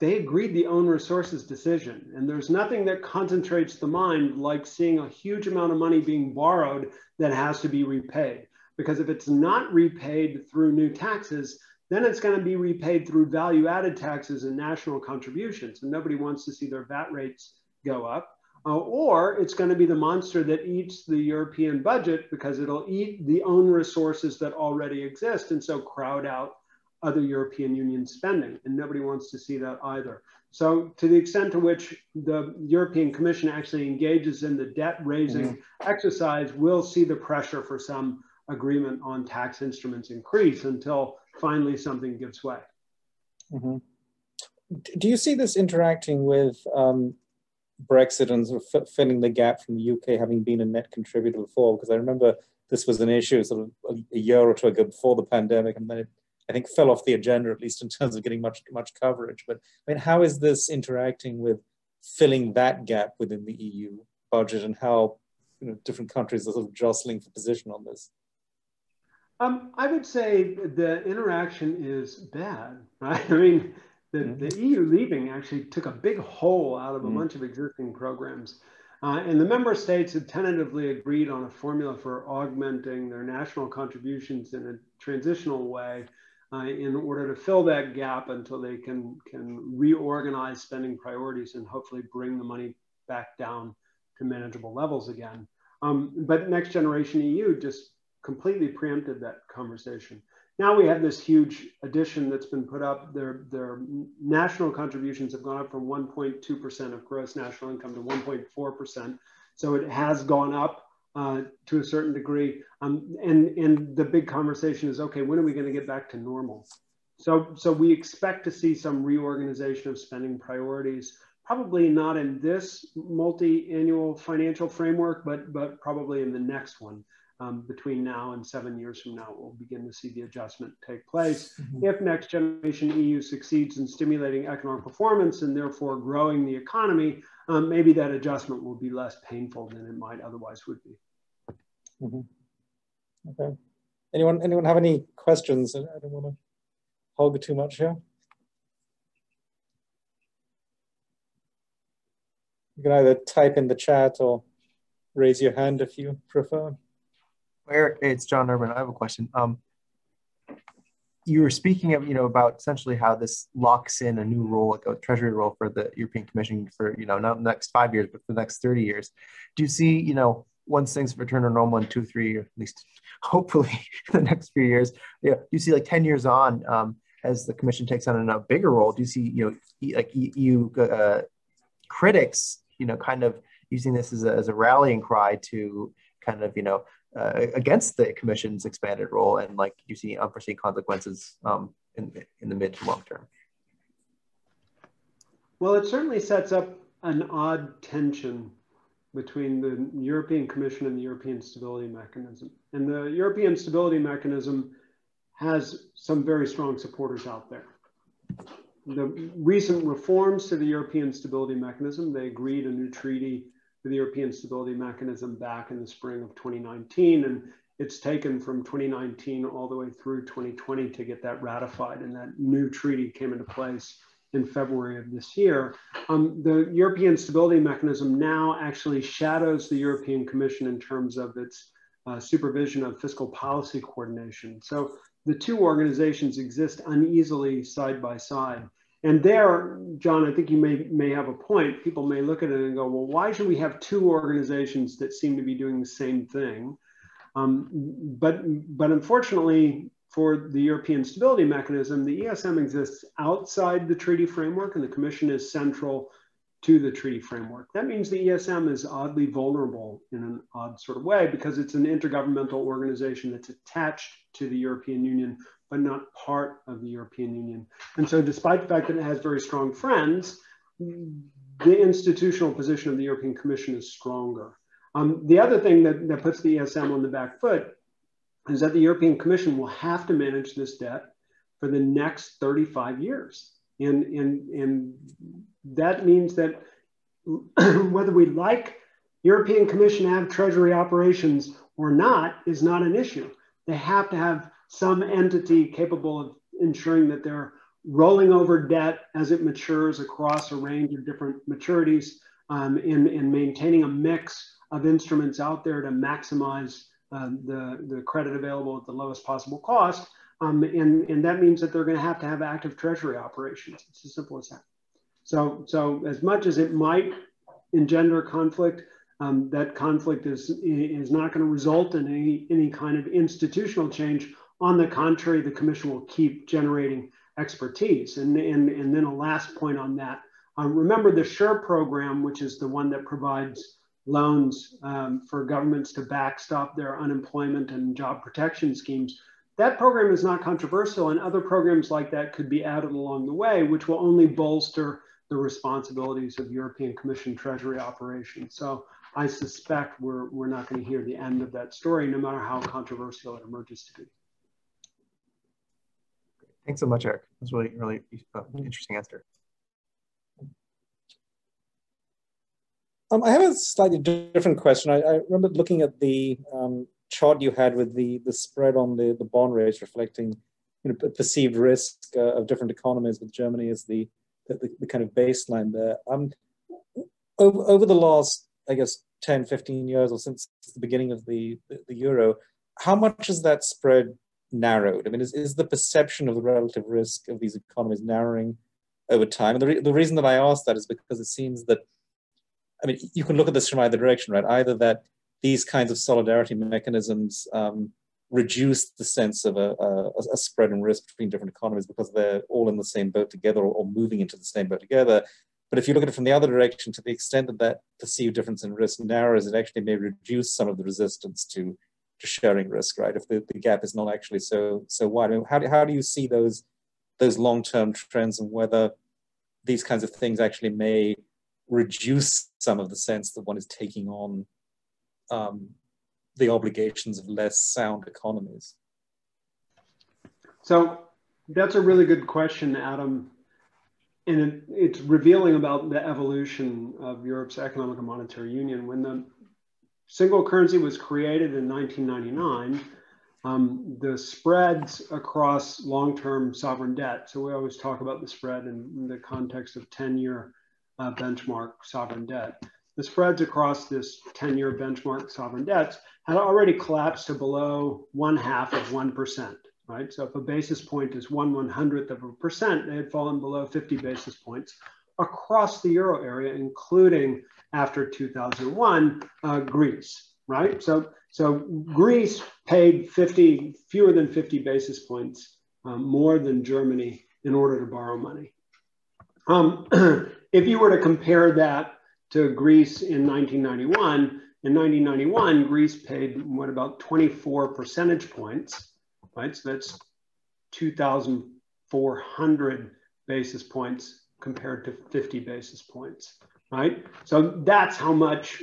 they agreed the own resources decision. And there's nothing that concentrates the mind like seeing a huge amount of money being borrowed that has to be repaid. Because if it's not repaid through new taxes, then it's going to be repaid through value added taxes and national contributions. And nobody wants to see their VAT rates go up. Uh, or it's going to be the monster that eats the European budget because it'll eat the own resources that already exist and so crowd out other European Union spending. And nobody wants to see that either. So to the extent to which the European Commission actually engages in the debt raising mm-hmm. exercise, we'll see the pressure for some agreement on tax instruments increase until finally something gives way. Mm-hmm. Do you see this interacting with um, Brexit and sort of filling the gap from the UK having been a net contributor before? Because I remember this was an issue sort of a, a year or two ago before the pandemic, and then it, I think, fell off the agenda, at least in terms of getting much much coverage. But I mean, how is this interacting with filling that gap within the EU budget, and how you know different countries are sort of jostling for position on this? Um, I would say the interaction is bad. Right? I mean, the, mm-hmm. the EU leaving actually took a big hole out of a mm-hmm. bunch of existing programs. Uh, and the member states have tentatively agreed on a formula for augmenting their national contributions in a transitional way uh, in order to fill that gap until they can, can reorganize spending priorities and hopefully bring the money back down to manageable levels again. Um, but Next Generation EU just completely preempted that conversation. Now we have this huge addition that's been put up. Their, their national contributions have gone up from 1.2% of gross national income to 1.4%. So it has gone up uh, to a certain degree. Um, and, and the big conversation is, okay, when are we going to get back to normal? So, so we expect to see some reorganization of spending priorities, probably not in this multi-annual financial framework, but, but probably in the next one um, between now and seven years from now, we'll begin to see the adjustment take place. Mm-hmm. If next generation EU succeeds in stimulating economic performance and therefore growing the economy, um, maybe that adjustment will be less painful than it might otherwise would be. Mm-hmm. Okay. Anyone, anyone have any questions? I don't want to hog too much here. You can either type in the chat or raise your hand if you prefer. Erik, it's John Urban. I have a question. Um, you were speaking of, you know, about essentially how this locks in a new role, like a treasury role for the European Commission for, you know, not the next five years, but for the next 30 years. Do you see, you know, once things return to normal in two, three, or at least hopefully the next few years, yeah, do you see like 10 years on, um, as the commission takes on a bigger role, do you see, you know, like EU uh, critics, you know, kind of using this as a, as a rallying cry to kind of, you know, uh, against the commission's expanded role and like you see unforeseen consequences um, in, in the mid to long term? Well, it certainly sets up an odd tension between the European Commission and the European Stability Mechanism. And the European Stability Mechanism has some very strong supporters out there. The recent reforms to the European Stability Mechanism, they agreed a new treaty for the European Stability Mechanism back in the spring of 2019. And it's taken from 2019 all the way through 2020 to get that ratified. And that new treaty came into place in February of this year. Um, the European Stability Mechanism now actually shadows the European Commission in terms of its uh, supervision of fiscal policy coordination. So the two organizations exist uneasily side by side. And there, John, I think you may, may have a point. People may look at it and go, well, why should we have two organizations that seem to be doing the same thing? Um, but, but unfortunately, for the European Stability Mechanism, the ESM exists outside the treaty framework, and the Commission is central to the treaty framework. That means the ESM is oddly vulnerable in an odd sort of way because it's an intergovernmental organization that's attached to the European Union but not part of the European Union. And so despite the fact that it has very strong friends, the institutional position of the European Commission is stronger. Um, the other thing that, that puts the ESM on the back foot is that the European Commission will have to manage this debt for the next 35 years. And, and, and that means that whether we like European Commission have treasury operations or not is not an issue. They have to have some entity capable of ensuring that they're rolling over debt as it matures across a range of different maturities um, and, and maintaining a mix of instruments out there to maximize uh, the, the credit available at the lowest possible cost. Um, and, and that means that they're going to have to have active treasury operations. It's as simple as that. So, so as much as it might engender conflict, um, that conflict is, is not going to result in any, any kind of institutional change. On the contrary, the commission will keep generating expertise. And, and, and then a last point on that. Um, remember the SURE program, which is the one that provides loans um, for governments to backstop their unemployment and job protection schemes. That program is not controversial, and other programs like that could be added along the way, which will only bolster the responsibilities of European Commission Treasury operations. So I suspect we're, we're not going to hear the end of that story, no matter how controversial it emerges to be. Thanks so much, Erik. That was really, really uh, interesting answer. Um, I have a slightly different question. I, I remember looking at the um, chart you had with the, the spread on the, the bond rates reflecting you know, perceived risk uh, of different economies with Germany as the, the, the kind of baseline there. Um, over, over the last, I guess, 10, 15 years or since the beginning of the, the, the euro, how much has that spread narrowed? I mean, is, is the perception of the relative risk of these economies narrowing over time? And the, re the reason that I ask that is because it seems that, I mean, you can look at this from either direction, right? Either that these kinds of solidarity mechanisms um, reduce the sense of a, a, a, spread in risk between different economies because they're all in the same boat together or, or, moving into the same boat together. But if you look at it from the other direction, to the extent that that perceived difference in risk narrows, it actually may reduce some of the resistance to to sharing risk, right? If the, the gap is not actually so so wide. I mean, how, do, how do you see those those long-term trends and whether these kinds of things actually may reduce some of the sense that one is taking on um, the obligations of less sound economies? So that's a really good question, Adam. And it, it's revealing about the evolution of Europe's economic and monetary union. When the single currency was created in 1999, um, the spreads across long-term sovereign debt. So we always talk about the spread in, the context of 10-year uh, benchmark sovereign debt. The spreads across this 10-year benchmark sovereign debts had already collapsed to below one half of 1%, right? So if a basis point is one one hundredth of a percent, they had fallen below 50 basis points across the euro area, including after 2001, uh, Greece, right? So, so Greece paid 50, fewer than 50 basis points um, more than Germany in order to borrow money. Um, if you were to compare that to Greece in 1991, in 1991, Greece paid what about 24 percentage points, right? So that's 2,400 basis points compared to 50 basis points right? So that's how much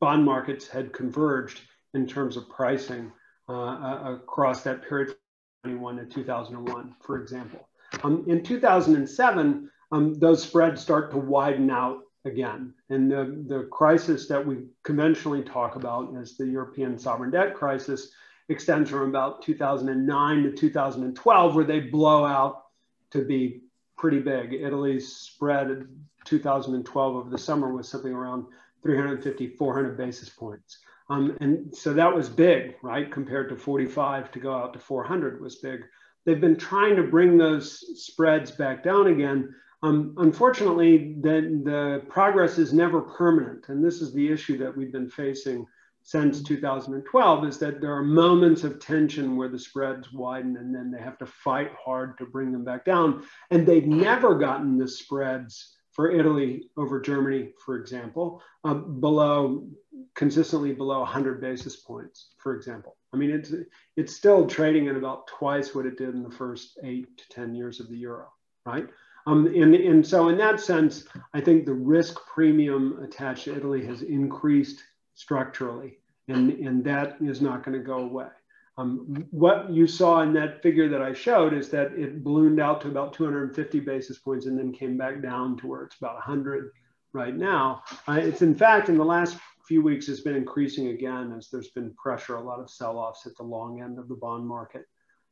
bond markets had converged in terms of pricing uh, uh across that period from 2021 to 2001, for example. Um, in 2007, um, those spreads start to widen out again. And the, the crisis that we conventionally talk about as the European sovereign debt crisis extends from about 2009 to 2012, where they blow out to be pretty big. Italy's spread in 2012 over the summer was something around 350, 400 basis points. Um, and so that was big, right? Compared to 45 to go out to 400 was big. They've been trying to bring those spreads back down again. Um, unfortunately, the, the progress is never permanent. And this is the issue that we've been facing since 2012 is that there are moments of tension where the spreads widen and then they have to fight hard to bring them back down. And they've never gotten the spreads for Italy over Germany, for example, uh, below consistently below 100 basis points, for example. I mean, it's it's still trading at about twice what it did in the first eight to 10 years of the euro, right? Um, and, and so in that sense, I think the risk premium attached to Italy has increased structurally, and, and that is not going to go away. Um, what you saw in that figure that I showed is that it ballooned out to about 250 basis points and then came back down to where it's about 100 right now. Uh, it's in fact in the last few weeks it's been increasing again as there's been pressure, a lot of sell-offs at the long end of the bond market.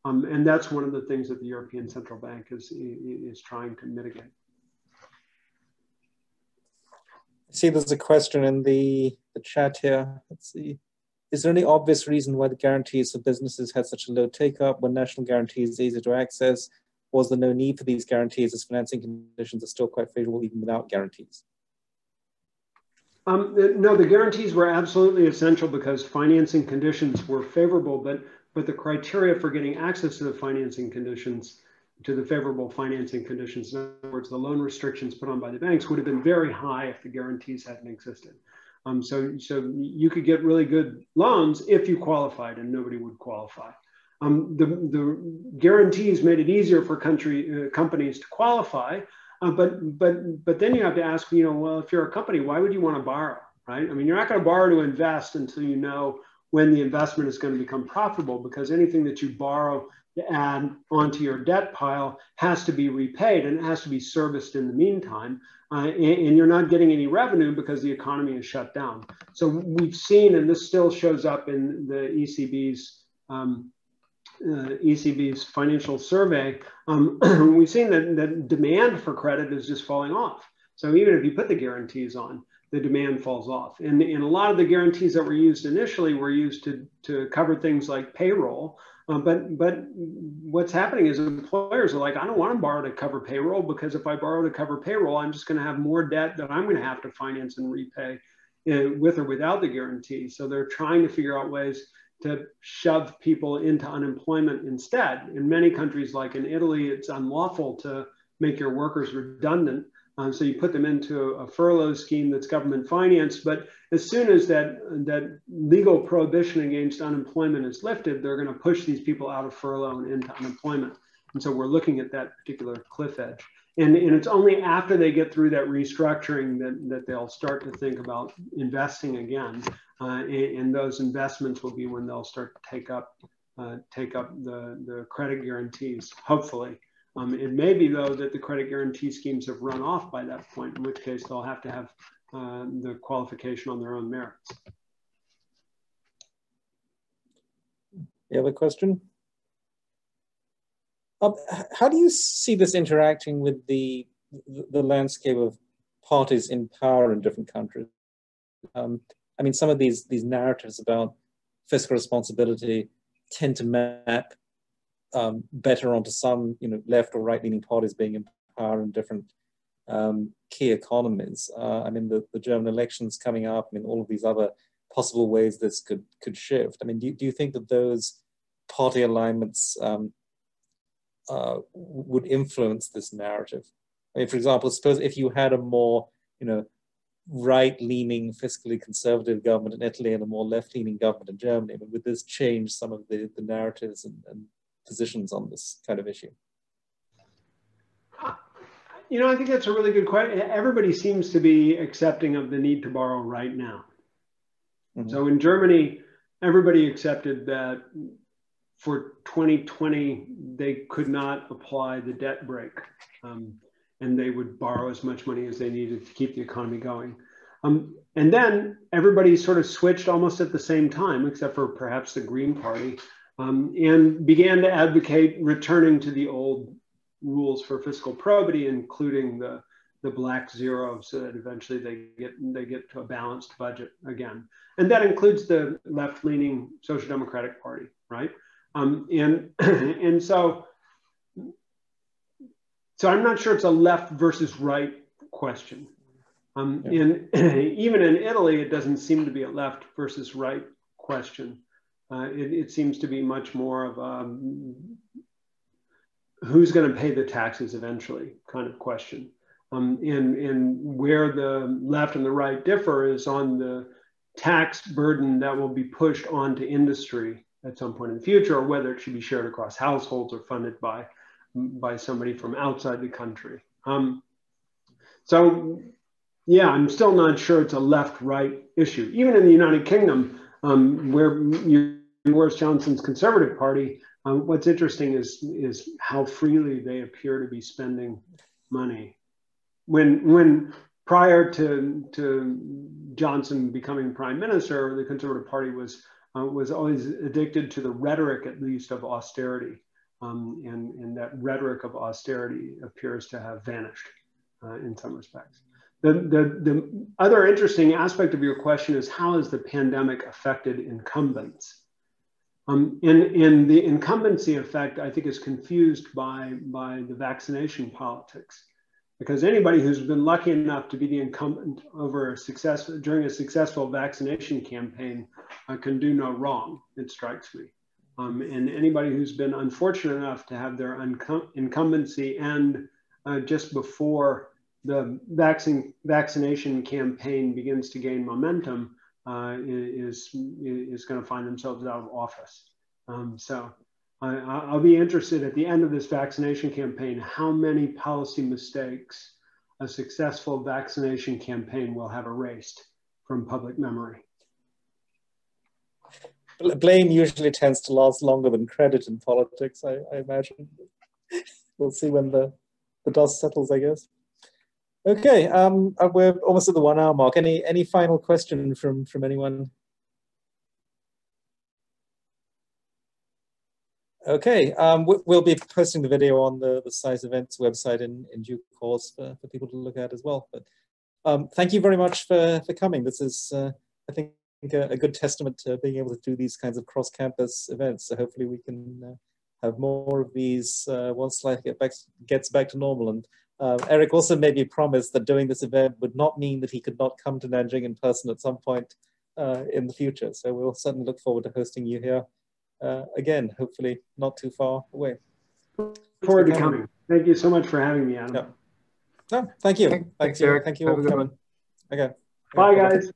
Um, and that's one of the things that the European Central Bank is, is trying to mitigate. see there's a question in the, the chat here. Let's see. Is there any obvious reason why the guarantees for businesses had such a low take up when national guarantees are easy to access? Was there no need for these guarantees as financing conditions are still quite favorable even without guarantees? Um, no, the guarantees were absolutely essential because financing conditions were favorable, but but the criteria for getting access to the financing conditions, to the favorable financing conditions, in other words, the loan restrictions put on by the banks would have been very high if the guarantees hadn't existed. Um, so, so you could get really good loans if you qualified, and nobody would qualify. Um, the, the guarantees made it easier for country uh, companies to qualify, uh, but but but then you have to ask, you know, well, if you're a company, why would you want to borrow, right? I mean, you're not going to borrow to invest until you know when the investment is going to become profitable, because anything that you borrow to add onto your debt pile has to be repaid and it has to be serviced in the meantime. Uh, and, and, you're not getting any revenue because the economy is shut down. So we've seen, and this still shows up in the ECB's um, uh, ECB's financial survey, um, we've seen that, that demand for credit is just falling off. So even if you put the guarantees on, the demand falls off. And, and a lot of the guarantees that were used initially were used to, to cover things like payroll. Uh, but but what's happening is employers are like, I don't want to borrow to cover payroll because if I borrow to cover payroll, I'm just going to have more debt that I'm going to have to finance and repay uh, with or without the guarantee. So they're trying to figure out ways to shove people into unemployment instead. In many countries, like in Italy, it's unlawful to make your workers redundant. Um, so you put them into a furlough scheme that's government financed. But as soon as that, that legal prohibition against unemployment is lifted, they're going to push these people out of furlough and into unemployment. And so we're looking at that particular cliff edge. And, and it's only after they get through that restructuring that, that they'll start to think about investing again. Uh, and, and, those investments will be when they'll start to take up, uh, take up the, the credit guarantees, hopefully. Um, it may be, though, that the credit guarantee schemes have run off by that point, in which case they'll have to have uh, the qualification on their own merits. You have a question? Um, how do you see this interacting with the, the landscape of parties in power in different countries? Um, I mean, some of these, these narratives about fiscal responsibility tend to map um, better onto some, you know, left or right-leaning parties being in power in different um, key economies. Uh, I mean, the, the German elections coming up. I mean, all of these other possible ways this could could shift. I mean, do, do you think that those party alignments um, uh, would influence this narrative? I mean, for example, suppose if you had a more, you know, right-leaning, fiscally conservative government in Italy and a more left-leaning government in Germany, I mean, would this change some of the, the narratives and, and positions on this kind of issue? You know, I think that's a really good question. Everybody seems to be accepting of the need to borrow right now. Mm-hmm. So in Germany, everybody accepted that for 2020, they could not apply the debt brake um, and they would borrow as much money as they needed to keep the economy going. Um, and then everybody sort of switched almost at the same time, except for perhaps the Green Party, um, and began to advocate returning to the old rules for fiscal probity, including the, the black zero, so that eventually they get, they get to a balanced budget again. And that includes the left-leaning Social Democratic Party, right? Um, and, and so, so I'm not sure it's a left versus right question. Um, yeah. in, even in Italy, it doesn't seem to be a left versus right question. Uh, it, it, seems to be much more of a um, who's going to pay the taxes eventually kind of question. Um, and, and where the left and the right differ is on the tax burden that will be pushed onto industry at some point in the future, or whether it should be shared across households or funded by, by somebody from outside the country. Um, so, yeah, I'm still not sure it's a left-right issue. Even in the United Kingdom, um, where you Boris Johnson's Conservative Party, um, what's interesting is is how freely they appear to be spending money. When when prior to, to Johnson becoming prime minister, the Conservative Party was, uh, was always addicted to the rhetoric, at least, of austerity. Um, and, and that rhetoric of austerity appears to have vanished uh, in some respects. The, the, the other interesting aspect of your question is how has the pandemic affected incumbents? Um, and, and the incumbency effect, I think, is confused by, by the vaccination politics. Because anybody who's been lucky enough to be the incumbent over a success, during a successful vaccination campaign uh, can do no wrong, it strikes me. Um, and anybody who's been unfortunate enough to have their incumbency end uh, just before the vaccine, vaccination campaign begins to gain momentum uh, is, is going to find themselves out of office. Um, so I, will be interested at the end of this vaccination campaign, how many policy mistakes a successful vaccination campaign will have erased from public memory. Blame usually tends to last longer than credit in politics, I, I imagine. we'll see when the, the dust settles, I guess. Okay, um, uh, we're almost at the one hour mark. Any any final question from from anyone? Okay, um, we'll be posting the video on the, the SAIS events website in, in due course for, for people to look at as well. But um, thank you very much for, for coming. This is, uh, I think, a, a, good testament to being able to do these kinds of cross-campus events. So hopefully we can uh, have more of these uh, once life get back, gets back to normal. And uh, Erik also made me promise that doing this event would not mean that he could not come to Nanjing in person at some point uh, in the future. So we'll certainly look forward to hosting you here uh, again, hopefully not too far away. Look forward to coming. Thank you so much for having me, Adam. Yeah. No, thank you. Thanks, Erik. Thank you all for coming. Okay. Bye, guys.